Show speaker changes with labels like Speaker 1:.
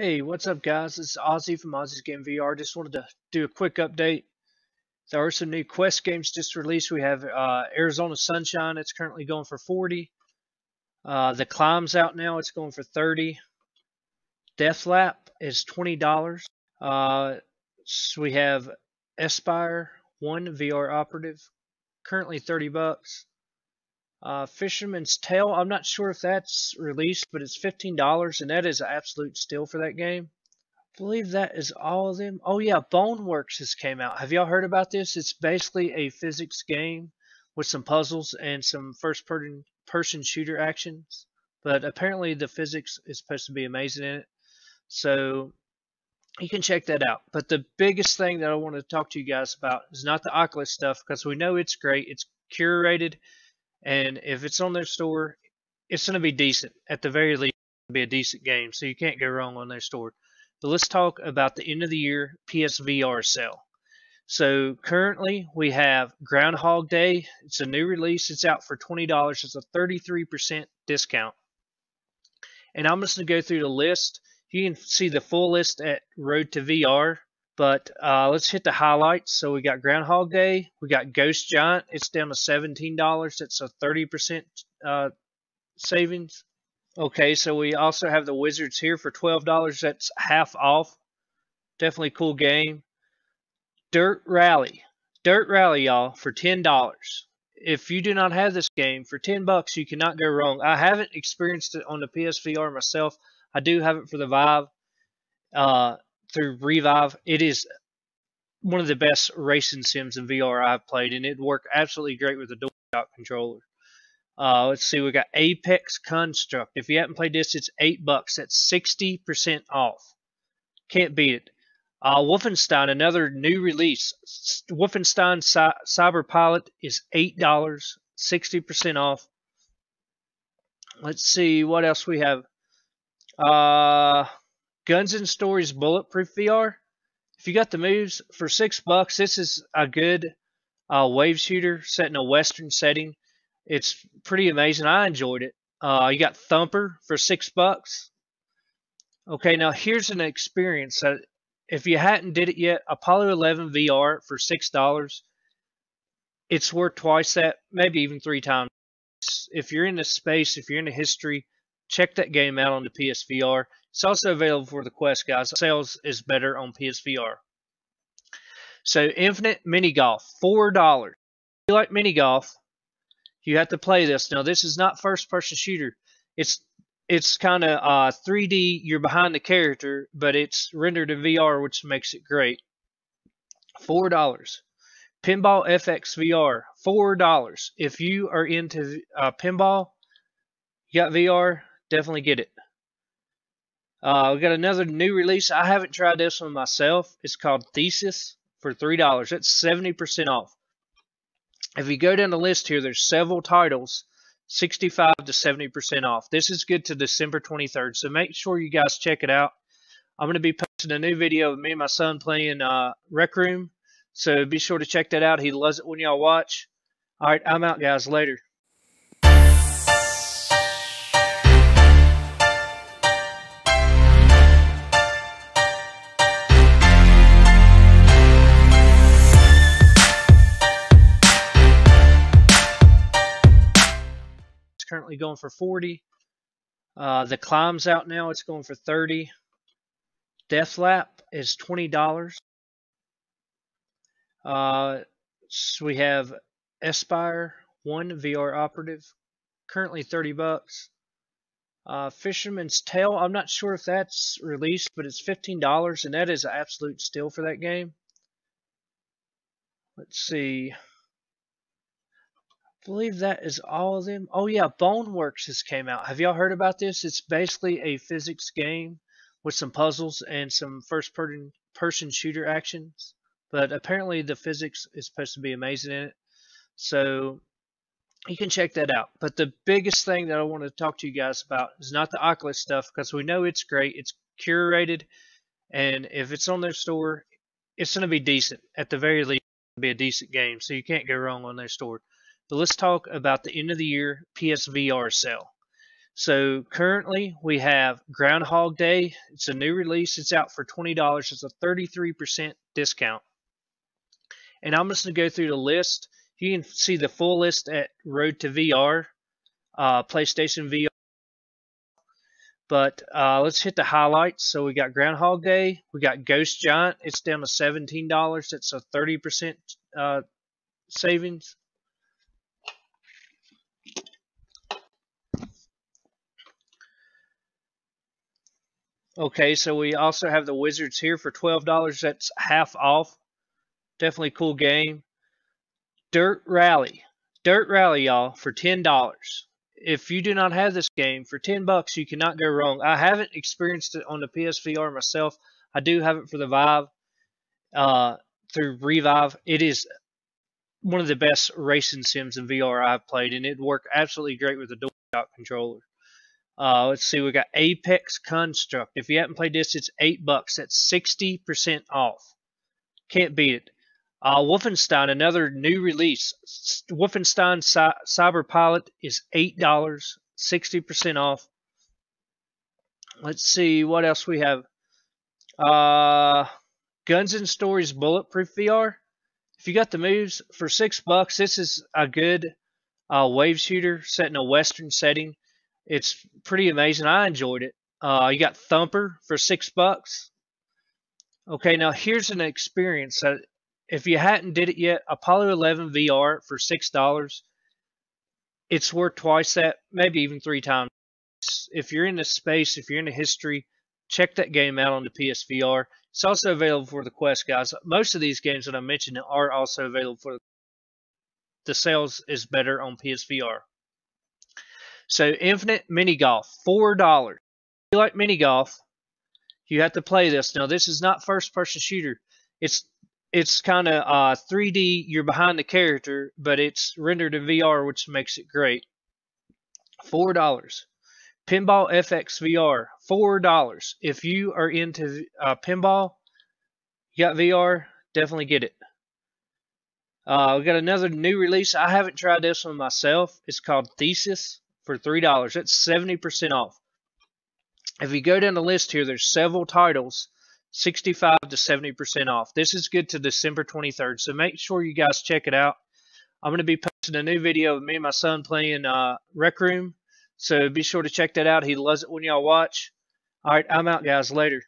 Speaker 1: Hey, what's up, guys? This is Ozzy from Ozzy's Game VR. Just wanted to do a quick update. There are some new Quest games just released. We have uh, Arizona Sunshine. It's currently going for 40. Uh, the Climb's out now. It's going for 30. Death Lap is $20. Uh, so we have Espire 1 VR Operative, currently 30 bucks. Uh, Fisherman's Tale, I'm not sure if that's released, but it's $15, and that is an absolute steal for that game. I believe that is all of them. Oh yeah, Boneworks has came out. Have y'all heard about this? It's basically a physics game with some puzzles and some first person person shooter actions. But apparently the physics is supposed to be amazing in it. So you can check that out. But the biggest thing that I want to talk to you guys about is not the Oculus stuff because we know it's great. It's curated and if it's on their store, it's going to be decent. At the very least, be a decent game. So you can't go wrong on their store. But let's talk about the end of the year PSVR sale. So currently we have Groundhog Day. It's a new release. It's out for $20. It's a 33% discount. And I'm just going to go through the list. You can see the full list at Road to VR. But uh, let's hit the highlights. So we got Groundhog Day. We got Ghost Giant. It's down to $17. That's a 30% uh, savings. Okay, so we also have the Wizards here for $12. That's half off. Definitely cool game. Dirt Rally. Dirt Rally, y'all, for $10. If you do not have this game, for 10 bucks, you cannot go wrong. I haven't experienced it on the PSVR myself. I do have it for the Vive. Uh, through Revive. It is one of the best racing sims in VR I've played, and it worked absolutely great with the DualShock controller. Uh, let's see, we got Apex Construct. If you haven't played this, it's eight bucks. That's sixty percent off. Can't beat it. Uh, Wolfenstein, another new release. Wolfenstein Cy Cyber Pilot is eight dollars, sixty percent off. Let's see what else we have. Uh, Guns and Stories Bulletproof VR. If you got the moves for six bucks, this is a good uh, wave shooter set in a western setting. It's pretty amazing. I enjoyed it. Uh, you got Thumper for six bucks. Okay, now here's an experience. Uh, if you hadn't did it yet, Apollo 11 VR for six dollars. It's worth twice that, maybe even three times. If you're in the space, if you're in the history, check that game out on the PSVR. It's also available for the Quest, guys. Sales is better on PSVR. So Infinite Mini Golf, four dollars. If you like mini golf, you have to play this. Now this is not first person shooter. It's it's kind of uh, 3D. You're behind the character, but it's rendered in VR, which makes it great. Four dollars. Pinball FX VR, four dollars. If you are into uh, pinball, you got VR, definitely get it. Uh, we got another new release. I haven't tried this one myself. It's called Theseus for three dollars. That's seventy percent off. If you go down the list here, there's several titles, sixty-five to seventy percent off. This is good to December twenty-third, so make sure you guys check it out. I'm going to be posting a new video of me and my son playing uh, Rec Room, so be sure to check that out. He loves it when y'all watch. All right, I'm out, guys. Later. Currently going for 40. Uh, the climb's out now. It's going for 30. Death lap is $20. Uh, so we have Espire 1 VR Operative, currently 30 bucks. Uh, Fisherman's Tale, I'm not sure if that's released, but it's $15, and that is an absolute steal for that game. Let's see believe that is all of them. Oh yeah, Boneworks has came out. Have y'all heard about this? It's basically a physics game with some puzzles and some first person person shooter actions. But apparently the physics is supposed to be amazing in it. So you can check that out. But the biggest thing that I want to talk to you guys about is not the Oculus stuff because we know it's great. It's curated and if it's on their store, it's going to be decent. At the very least, be a decent game. So you can't go wrong on their store. But let's talk about the end of the year PSVR sale. So currently we have Groundhog Day. It's a new release. It's out for $20. It's a 33% discount. And I'm just going to go through the list. You can see the full list at Road to VR, uh, PlayStation VR. But uh, let's hit the highlights. So we got Groundhog Day. We got Ghost Giant. It's down to $17. It's a 30% uh, savings. Okay, so we also have the Wizards here for $12. That's half off. Definitely cool game. Dirt Rally. Dirt Rally, y'all, for $10. If you do not have this game, for 10 bucks, you cannot go wrong. I haven't experienced it on the PSVR myself. I do have it for the Vive uh, through Revive. It is one of the best racing sims in VR I've played, and it worked absolutely great with the DualShock controller. Uh, let's see, we got Apex Construct. If you haven't played this, it's eight bucks. That's 60% off. Can't beat it. Uh, Wolfenstein, another new release. Wolfenstein Cy Cyber Pilot is eight dollars, 60% off. Let's see what else we have. Uh, Guns and Stories Bulletproof VR. If you got the moves for six bucks, this is a good uh, wave shooter set in a western setting. It's pretty amazing. I enjoyed it. Uh, you got Thumper for six bucks. Okay, now here's an experience. that if you hadn't did it yet, Apollo 11 VR for six dollars. It's worth twice that, maybe even three times. If you're in the space, if you're in the history, check that game out on the PSVR. It's also available for the Quest, guys. Most of these games that I mentioned are also available for the, the sales is better on PSVR. So Infinite Mini Golf, four dollars. You like mini golf, you have to play this. Now this is not first person shooter. It's it's kind of uh, 3D. You're behind the character, but it's rendered in VR, which makes it great. Four dollars. Pinball FX VR, four dollars. If you are into uh, pinball, you got VR, definitely get it. Uh, we got another new release. I haven't tried this one myself. It's called Theseus for $3. That's 70% off. If you go down the list here, there's several titles, 65 to 70% off. This is good to December 23rd, so make sure you guys check it out. I'm going to be posting a new video of me and my son playing uh, Rec Room, so be sure to check that out. He loves it when y'all watch. All right, I'm out, guys. Later.